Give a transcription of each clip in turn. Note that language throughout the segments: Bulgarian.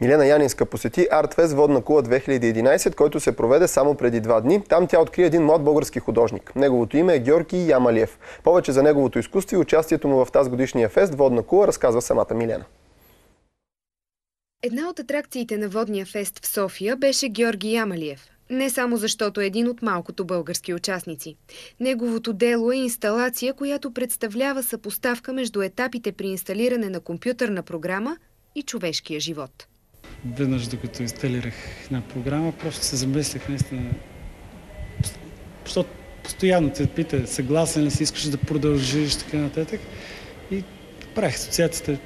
Милена Янинска посети Артфест Водна кула 2011, който се проведе само преди два дни. Там тя откри един млад български художник. Неговото име е Георги Ямалиев. Повече за неговото изкуство и участието му в тази годишния фест Водна кула разказва самата Милена. Една от атракциите на Водния фест в София беше Георги Ямалиев. Не само защото е един от малкото български участници. Неговото дело е инсталация, която представлява съпоставка между етапите при инсталиране на компютърна програма и човешкия живот. Веднъж докато инсталирах една програма, просто се замислях наистина, защото постоянно те пита, съгласен ли си, искаш да продължиш, така нататък. И правих асоциацията,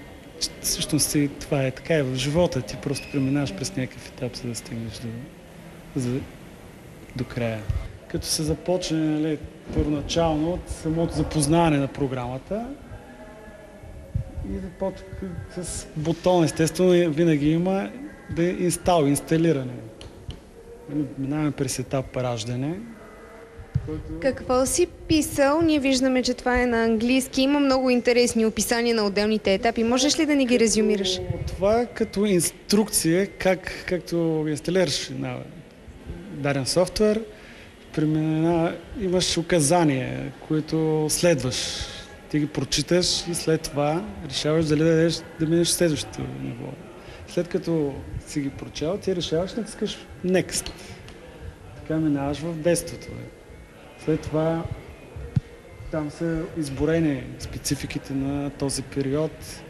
всъщност това е така и в живота. Ти просто преминаваш през някакъв етап, за да стигнеш до, за, до края. Като се започне нали, първоначално от самото запознаване на програмата и започва с бутон, естествено, винаги има да инстал, инсталиране. Минаваме през етап раждане, който... Какво си писал? Ние виждаме, че това е на английски. Има много интересни описания на отделните етапи. Можеш ли да ни ги резюмираш? Това е като инструкция, как, както инсталираш на даден софтуер, имаш указания, които следваш. Ти ги прочиташ и след това решаваш дали да, дадеш, да минеш следващото ниво. След като си ги прочел, ти решаваш, натискаш Next. Така минаваш в детството. След това там са изборени спецификите на този период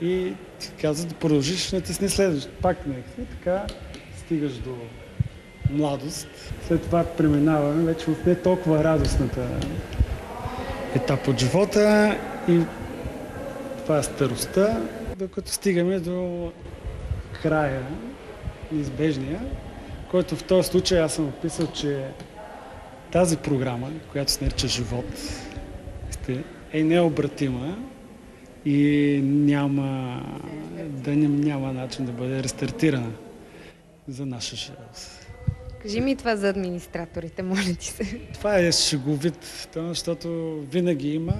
и ти казват да продължиш, натисни следващ, пак не. И така стигаш до младост. След това преминаваме вече в не толкова радостната етап от живота и това е старостта, докато стигаме до края, неизбежния, който в този случай аз съм описал, че тази програма, която се нарича Живот, е необратима и няма, да няма начин да бъде рестартирана за наша жалост. Кажи ми това за администраторите, моля ти се. Това е шеговит, защото винаги има,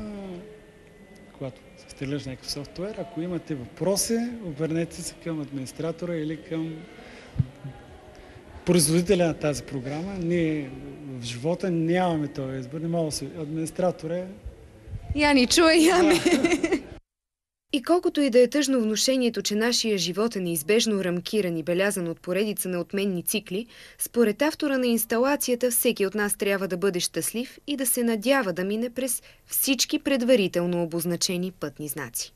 когато стреляш някакъв софтуер, ако имате въпроси, обърнете се към администратора или към производителя на тази програма. Ние в живота нямаме този избор, не мога да се... Администратор е... Я ни чуе, я ми. Колкото и да е тъжно внушението, че нашия живот е неизбежно рамкиран и белязан от поредица на отменни цикли, според автора на инсталацията всеки от нас трябва да бъде щастлив и да се надява да мине през всички предварително обозначени пътни знаци.